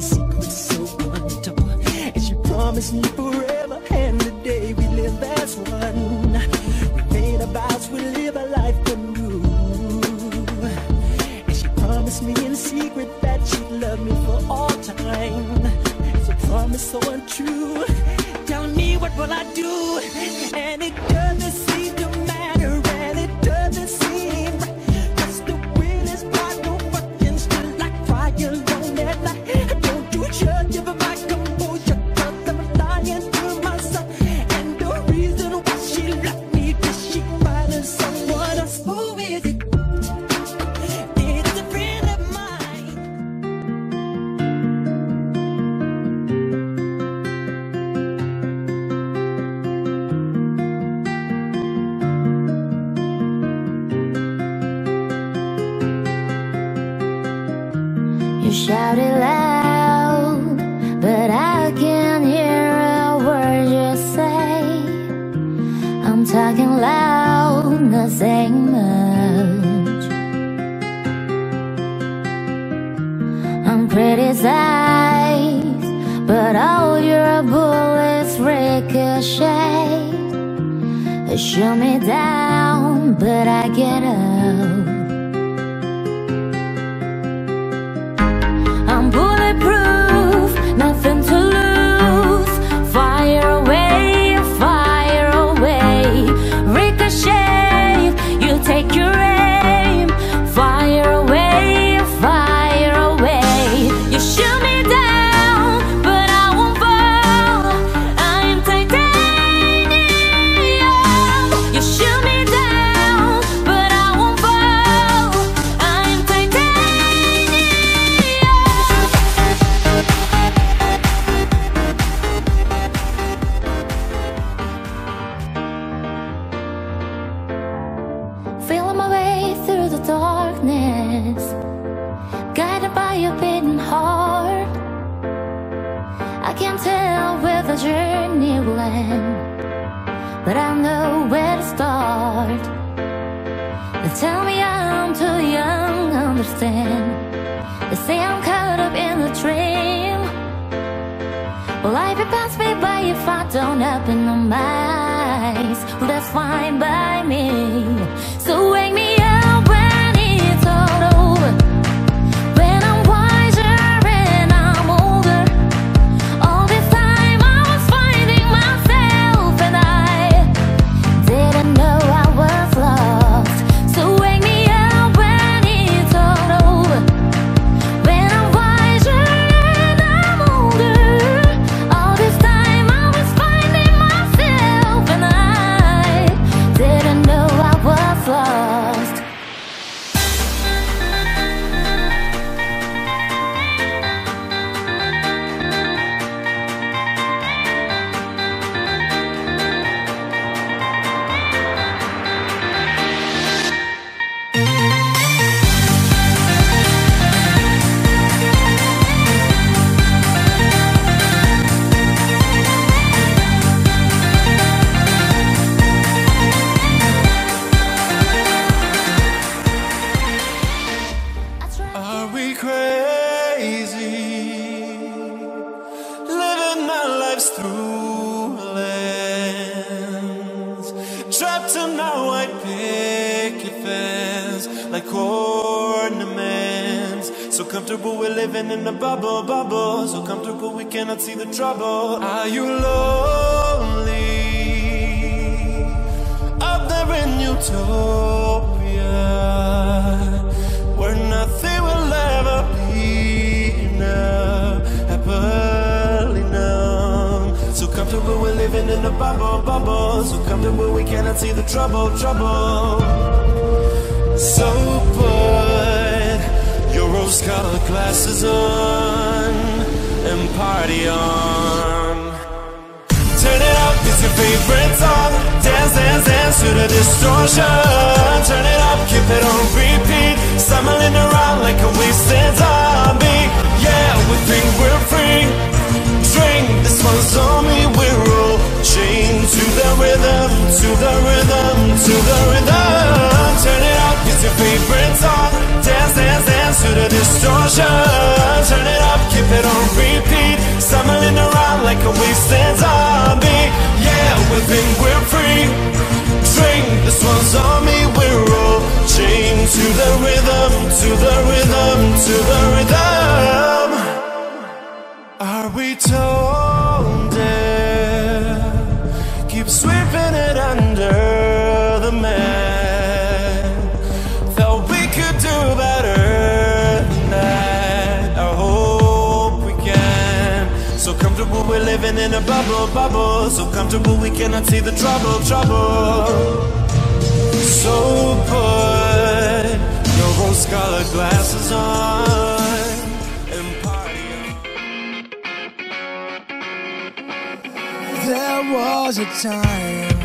secrets so unadorable. And she promised me shout it loud, but I can't hear a word you say. I'm talking loud, not saying much. I'm criticized, but all your bullets ricochet. They shoot me down, but I get up. The journey will end, but I know where to start. They tell me I'm too young understand. They say I'm caught up in a dream. Well, life will pass me by if I don't open my eyes. Well, that's fine by me. Comfortable we're living in a bubble, bubble. So comfortable we cannot see the trouble. Are you lonely? Up there in utopia where nothing will ever be enough, happily numb. So comfortable we're living in a bubble, bubble. So comfortable we cannot see the trouble, trouble. So put your rose-colored glasses on and party on. Turn it up, it's your favorite song. Dance, dance, dance to the distortion. Turn it up, keep it on repeat. Stumbling around like a wasted zombie. Yeah, we think we're free. Drink, this one's on me. We're all chained to the rhythm, to the rhythm, to the distortion. Turn it up, keep it on repeat. Stumbling around like a wasted zombie. Yeah, we think we're free. Drink, this one's on me. We're all chained to the rhythm, to the rhythm, to the rhythm. Are we tone living in a bubble, bubble. So comfortable we cannot see the trouble, trouble. So put your rose-colored glasses on. There was a time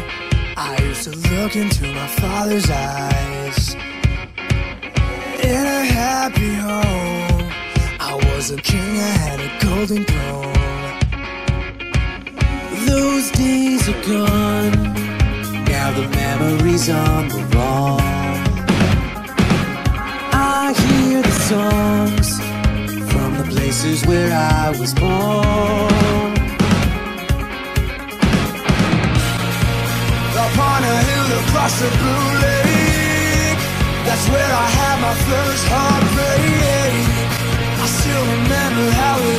I used to look into my father's eyes. In a happy home, I was a king, I had a golden throne. Those days are gone. Now the memories on the wall. I hear the songs from the places where I was born. Upon a hill across the blue lake, that's where I had my first heartbreak. I still remember how it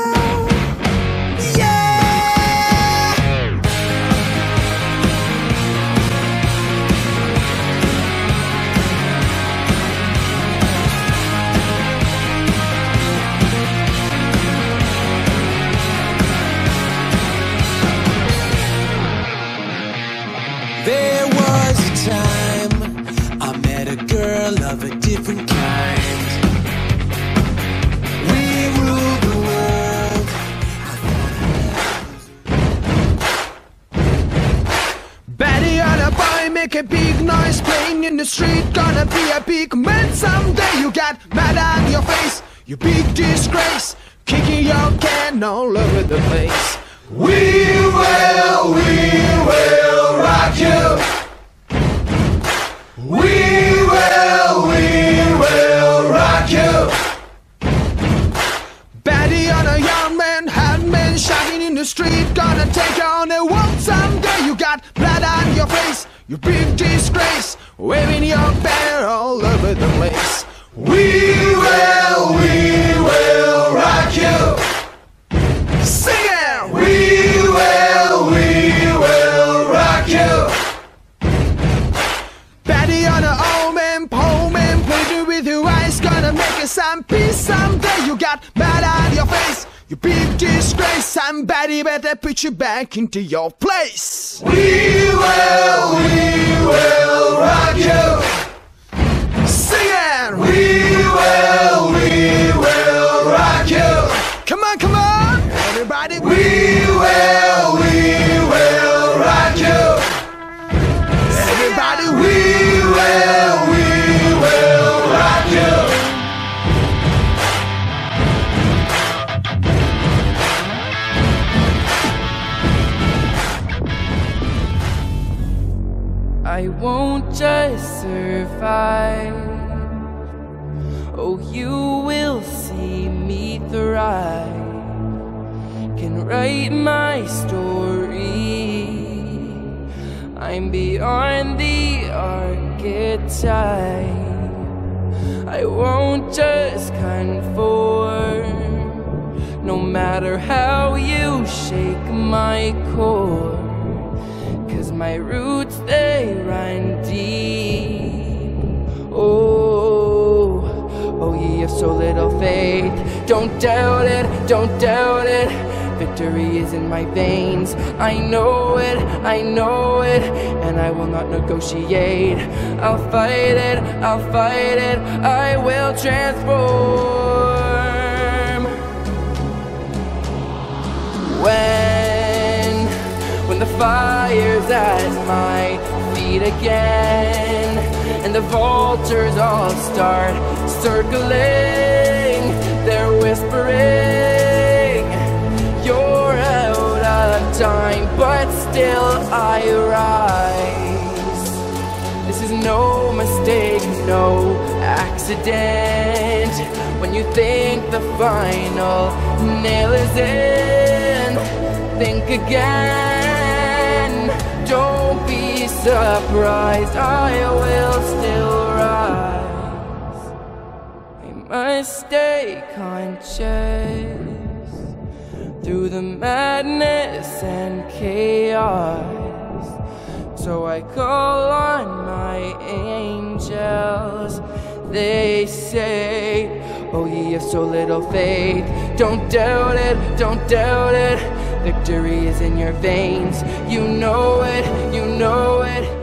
Time I met a girl of a different kind. We ruled the world. Betty and a boy make a big noise playing in the street. Gonna be a big man someday. You got mad on your face, you big disgrace. Kicking your can all over the place. We will, we the street, gonna take on a walk someday. You got blood on your face, you big disgrace, waving your banner all over the place. We will, we will rock you. Sing it! We will, we will rock you. Betty on a old man, poor man, pleading with your eyes, gonna make you some peace someday. You got mad on your you big disgrace. Somebody better put you back into your place. We will, we will rock you. Sing it! We will, we will rock you. Come on, come on, everybody. We will, we thrive. Can write my story. I'm beyond the archetype. I won't just conform. No matter how you shake my core. Cause my roots they run Don't doubt it, don't doubt it. Victory is in my veins. I know it, I know it, and I will not negotiate. I'll fight it, I'll fight it, I will transform. When, when the fire's at my feet again, and the vultures all start circling, whispering, You're out of time, but still I rise. This is no mistake, no accident. When you think the final nail is in, think again. Don't be surprised, I will still. I stay conscious through the madness and chaos. So I call on my angels. They say, Oh, ye of so little faith, don't doubt it, don't doubt it. Victory is in your veins. You know it, you know it.